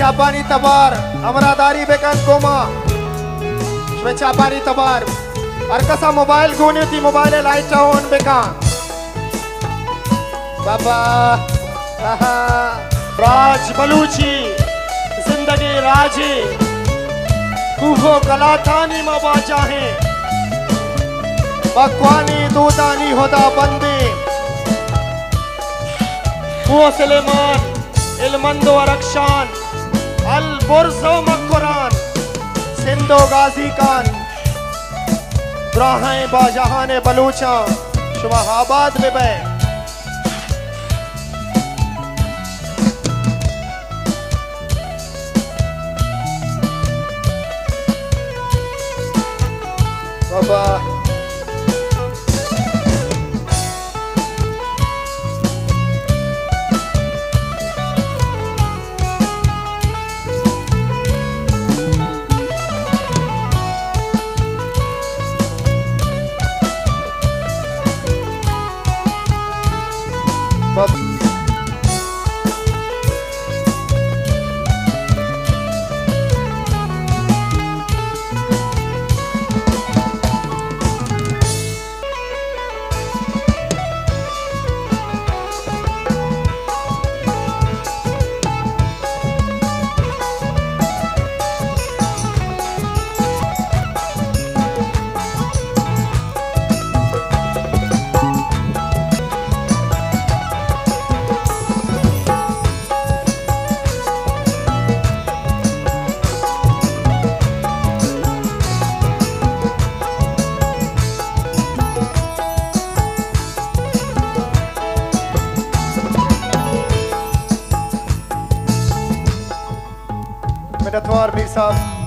चापानी तबार अमरादारी बेकोमा शिवे चापानी तबार। और कसा मोबाइल घूनी थी, मोबाइल लाइट चाहून बेका बाबा राज बलूची, ज़िंदगी राज़ी। कुहो कलाथानी मबाचा है। बकवानी दूदानी होता बंदी। वो इलमंदो अरक्षान अल बुरजो मकुरान सिंधो गाजी कान। ब्राहें बाजहान बलूचा शुभाबाद में बे। बाबा बाबा Mert a ett varmt